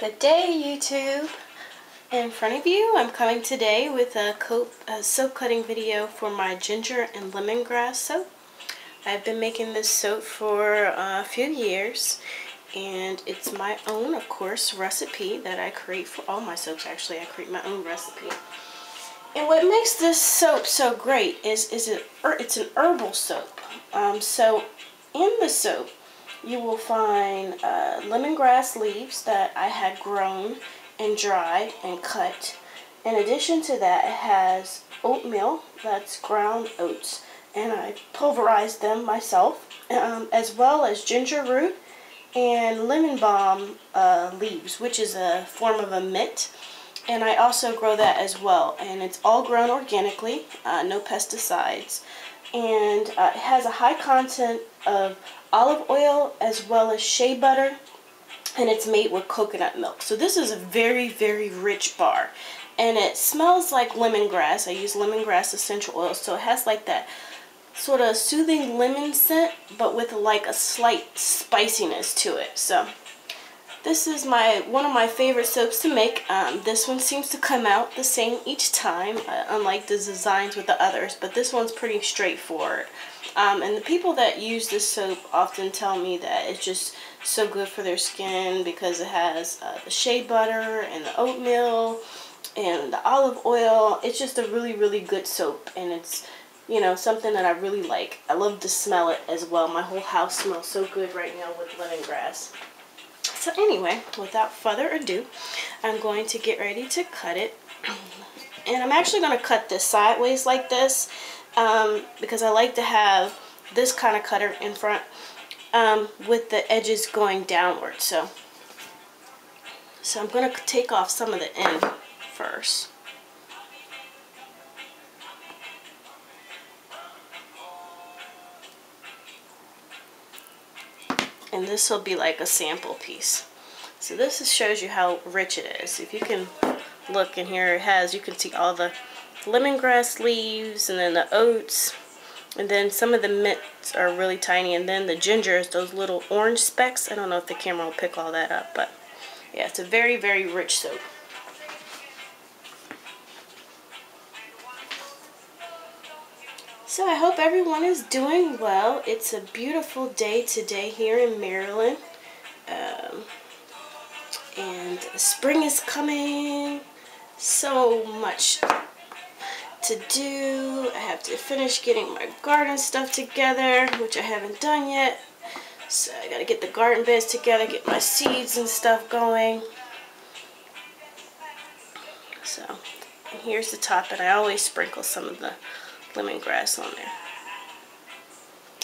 Good day YouTube! In front of you I'm coming today with a, coat, a soap cutting video for my ginger and lemongrass soap. I've been making this soap for a few years and it's my own of course recipe that I create for all my soaps actually I create my own recipe. And what makes this soap so great is, is it, it's an herbal soap. Um, so in the soap you will find uh, lemongrass leaves that I had grown and dried and cut. In addition to that, it has oatmeal, that's ground oats, and I pulverized them myself, um, as well as ginger root and lemon balm uh, leaves, which is a form of a mint. And I also grow that as well, and it's all grown organically, uh, no pesticides. And uh, it has a high content of olive oil as well as shea butter and it's made with coconut milk. So this is a very, very rich bar. And it smells like lemongrass. I use lemongrass essential oil. So it has like that sort of soothing lemon scent, but with like a slight spiciness to it. So this is my one of my favorite soaps to make. Um, this one seems to come out the same each time, uh, unlike the designs with the others. But this one's pretty straightforward. Um, and the people that use this soap often tell me that it's just so good for their skin because it has uh, the shea butter and the oatmeal and the olive oil. It's just a really, really good soap and it's, you know, something that I really like. I love to smell it as well. My whole house smells so good right now with lemongrass. So anyway, without further ado, I'm going to get ready to cut it. And I'm actually going to cut this sideways like this um, because I like to have this kind of cutter in front um, with the edges going downward. So, so I'm going to take off some of the end first. And this will be like a sample piece. So this shows you how rich it is. If you can look in here, it has, you can see all the lemongrass leaves and then the oats and then some of the mints are really tiny and then the ginger is those little orange specks I don't know if the camera will pick all that up but yeah it's a very very rich soap so I hope everyone is doing well it's a beautiful day today here in Maryland um, and spring is coming so much to do. I have to finish getting my garden stuff together, which I haven't done yet. So I gotta get the garden beds together, get my seeds and stuff going. So, and here's the top, and I always sprinkle some of the lemongrass on there.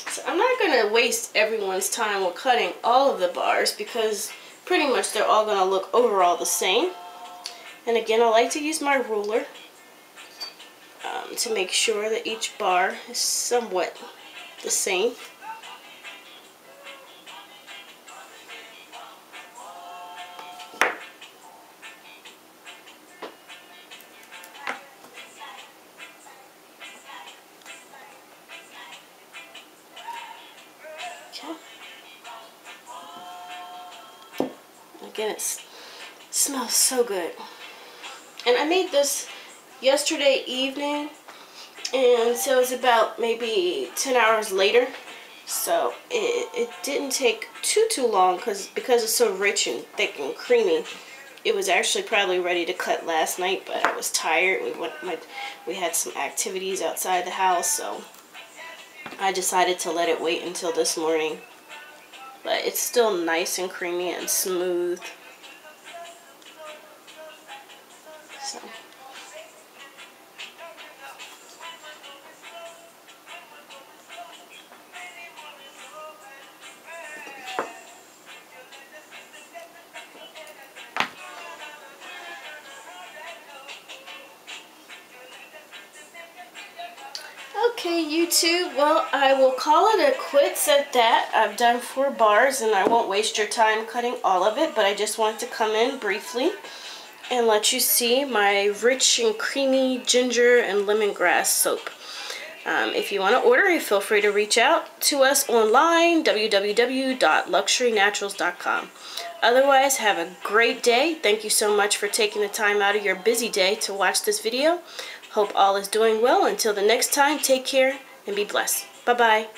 So I'm not gonna waste everyone's time with cutting all of the bars because pretty much they're all gonna look overall the same. And again, I like to use my ruler um, to make sure that each bar is somewhat the same. Again, it smells so good. And I made this yesterday evening and so it's about maybe 10 hours later. So it, it didn't take too too long because because it's so rich and thick and creamy. It was actually probably ready to cut last night but I was tired. We went my, we had some activities outside the house so I decided to let it wait until this morning but it's still nice and creamy and smooth. So Okay, YouTube, well, I will call it a quits at that. I've done four bars, and I won't waste your time cutting all of it, but I just wanted to come in briefly and let you see my rich and creamy ginger and lemongrass soap. Um, if you want to order, feel free to reach out to us online, www.luxurynaturals.com. Otherwise, have a great day. Thank you so much for taking the time out of your busy day to watch this video. Hope all is doing well. Until the next time, take care and be blessed. Bye-bye.